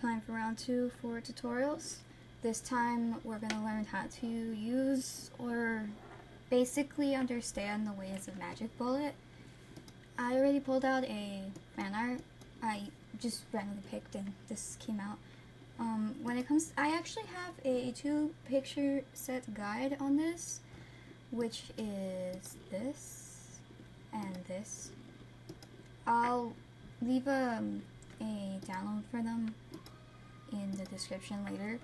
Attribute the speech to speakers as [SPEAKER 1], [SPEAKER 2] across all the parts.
[SPEAKER 1] Time for round two for tutorials. This time we're going to learn how to use or basically understand the ways of Magic Bullet. I already pulled out a fan art. I just randomly picked and this came out. Um, when it comes, I actually have a two picture set guide on this, which is this and this. I'll leave a, um, a download for them in the description later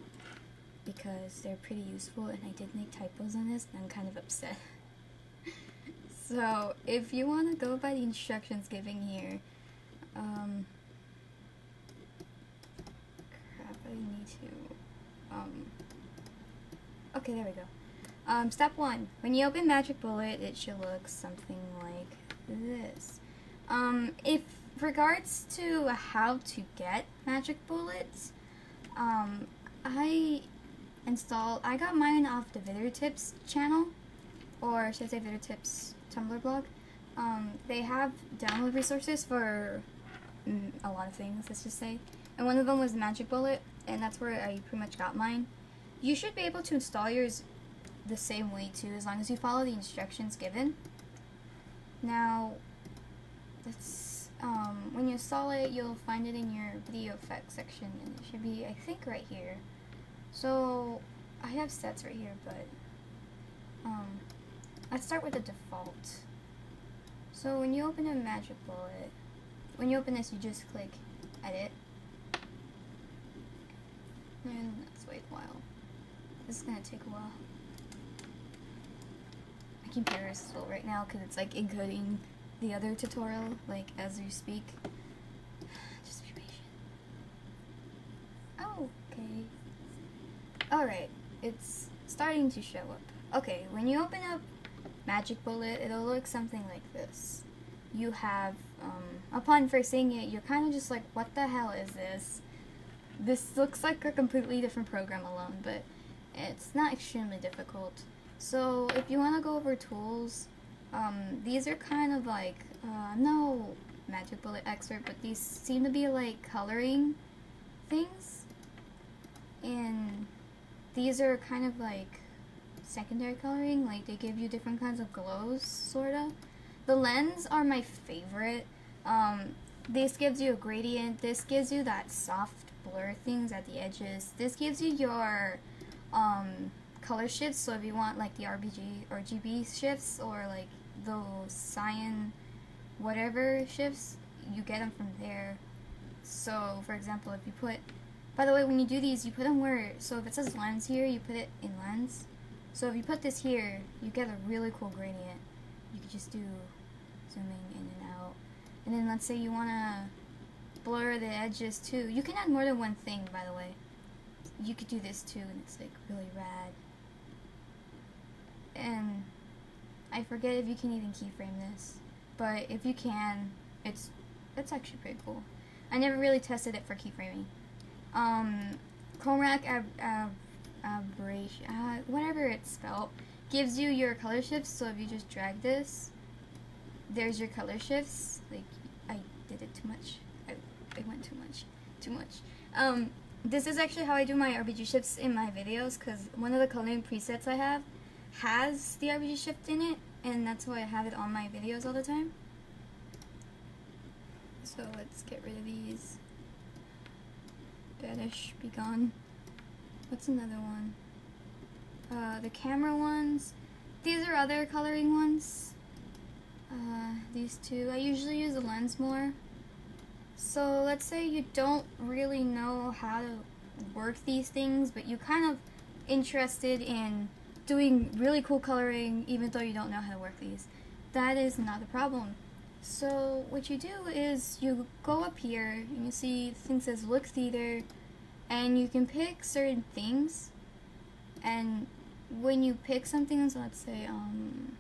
[SPEAKER 1] because they're pretty useful and I did make typos in this and I'm kind of upset. so if you want to go by the instructions given here, um, crap, I need to, um, okay, there we go. Um, step one, when you open Magic Bullet, it should look something like this. Um, if regards to how to get Magic Bullets, um, I installed, I got mine off the Vidder Tips channel, or should I say Vidder Tips Tumblr blog. Um, they have download resources for mm, a lot of things, let's just say. And one of them was Magic Bullet, and that's where I pretty much got mine. You should be able to install yours the same way too, as long as you follow the instructions given. Now, that's, um, when you install it, you'll find it in your video effects section, and it should be, I think, right here. So, I have sets right here, but, um, let's start with the default. So, when you open a Magic Bullet, when you open this, you just click Edit, and let's wait a while. This is gonna take a while. My computer is slow right now because it's like encoding the other tutorial, like as you speak. Just be patient. Oh, okay. Alright, it's starting to show up. Okay, when you open up Magic Bullet, it'll look something like this. You have, um, upon first seeing it, you're kind of just like, what the hell is this? This looks like a completely different program alone, but it's not extremely difficult. So if you want to go over tools, um, these are kind of like, uh, no Magic Bullet expert, but these seem to be like coloring things. And these are kind of like secondary coloring, like they give you different kinds of glows, sorta. The lens are my favorite. Um, this gives you a gradient, this gives you that soft blur things at the edges. This gives you your um, color shifts, so if you want like the RBG or GB shifts or like those cyan whatever shifts, you get them from there. So for example, if you put, by the way, when you do these, you put them where, so if it says lens here, you put it in lens. So if you put this here, you get a really cool gradient. You could just do zooming in and out. And then let's say you want to blur the edges too. You can add more than one thing, by the way. You could do this too, and it's like really rad. And I forget if you can even keyframe this, but if you can, it's it's actually pretty cool. I never really tested it for keyframing. Um, Chromac ab, ab, aberration, uh, whatever it's spelled, gives you your color shifts. So if you just drag this, there's your color shifts. Like I did it too much. I, I went too much, too much. Um, this is actually how I do my RBG shifts in my videos because one of the coloring presets I have has the RBG shift in it and that's why I have it on my videos all the time. So let's get rid of these. Banish, be gone. What's another one? Uh, the camera ones. These are other coloring ones. Uh, these two. I usually use the lens more. So let's say you don't really know how to work these things, but you kind of interested in doing really cool coloring even though you don't know how to work these. That is not a problem. So what you do is you go up here and you see things says look theater and you can pick certain things and when you pick something so let's say um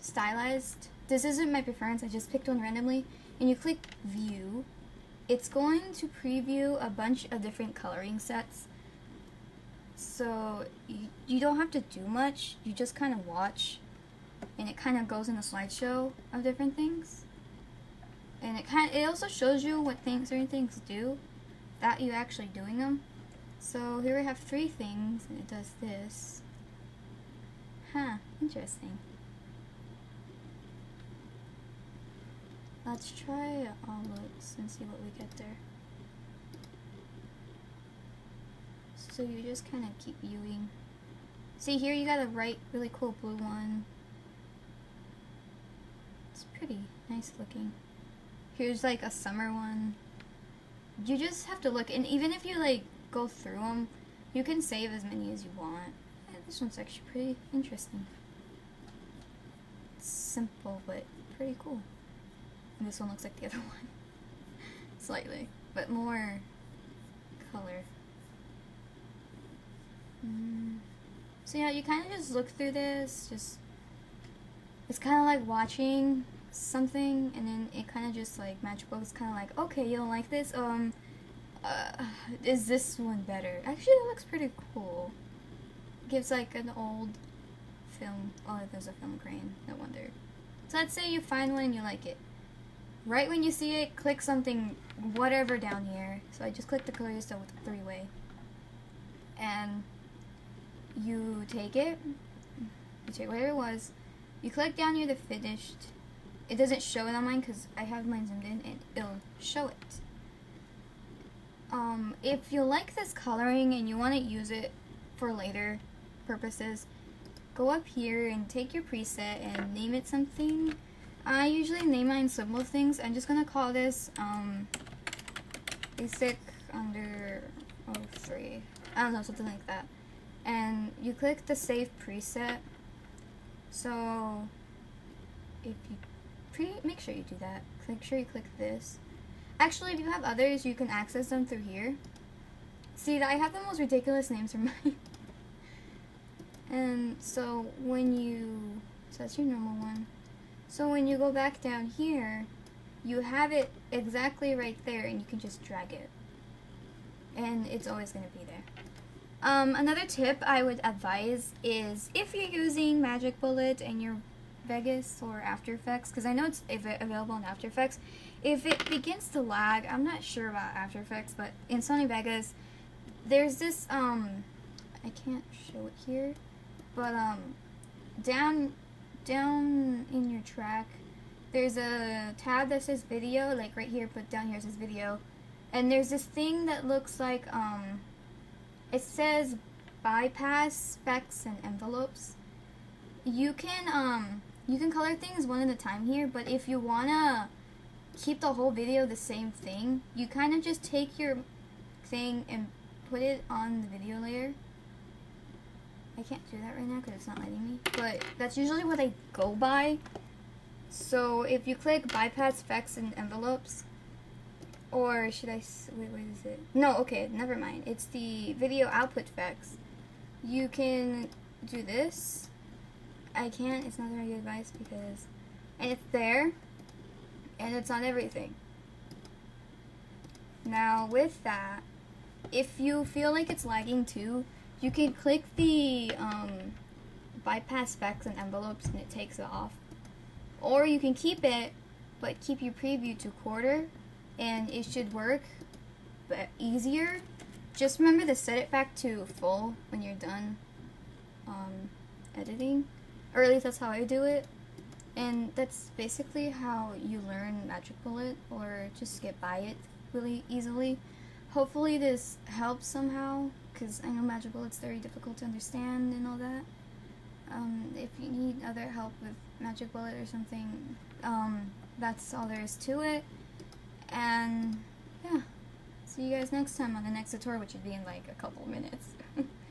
[SPEAKER 1] stylized this isn't my preference I just picked one randomly and you click view it's going to preview a bunch of different coloring sets so you, you don't have to do much, you just kind of watch and it kind of goes in a slideshow of different things. and it kind it also shows you what things certain things do that you actually doing them. So here we have three things, and it does this. Huh, interesting. Let's try all looks and see what we get there. So you just kind of keep viewing. See here you got a right really cool blue one. It's pretty nice looking. Here's like a summer one. You just have to look and even if you like go through them, you can save as many as you want. Yeah, this one's actually pretty interesting. It's simple but pretty cool. And this one looks like the other one. Slightly. But more color. Mm. So yeah, you kind of just look through this, just it's kind of like watching something, and then it kind of just like is kind of like, okay, you don't like this, um, uh, is this one better? Actually, that looks pretty cool. Gives like an old film. Oh, there's a film grain. No wonder. So let's say you find one and you like it. Right when you see it, click something, whatever down here. So I just clicked the Callisto with three-way. And you take it, you take whatever it was, you click down here the finished. It doesn't show it on mine because I have mine zoomed in and it'll show it. Um, if you like this coloring and you want to use it for later purposes, go up here and take your preset and name it something. I usually name mine simple things. I'm just going to call this um, basic under 03. I don't know, something like that and you click the save preset. So if you pre make sure you do that. Make sure you click this. Actually if you have others you can access them through here. See that I have the most ridiculous names for mine. And so when you so that's your normal one. So when you go back down here you have it exactly right there and you can just drag it. And it's always going to be there um, another tip I would advise is if you're using Magic Bullet and your Vegas or After Effects, because I know it's available in After Effects, if it begins to lag, I'm not sure about After Effects, but in Sony Vegas, there's this, um, I can't show it here, but, um, down, down in your track, there's a tab that says video, like right here, put down here says video, and there's this thing that looks like, um, it says bypass specs and envelopes. You can um you can color things one at a time here, but if you wanna keep the whole video the same thing, you kind of just take your thing and put it on the video layer. I can't do that right now because it's not letting me, but that's usually what I go by. So if you click bypass specs and envelopes, or should I, wait, what is it? No, okay, never mind. It's the video output effects. You can do this. I can't, it's not very good advice because, and it's there, and it's on everything. Now with that, if you feel like it's lagging too, you can click the um, bypass specs and envelopes and it takes it off. Or you can keep it, but keep your preview to quarter and it should work but easier. Just remember to set it back to full when you're done um, editing, or at least that's how I do it. And that's basically how you learn Magic Bullet or just get by it really easily. Hopefully this helps somehow, because I know Magic Bullet's very difficult to understand and all that. Um, if you need other help with Magic Bullet or something, um, that's all there is to it. And yeah, see you guys next time on the next tutorial, which should be in like a couple minutes.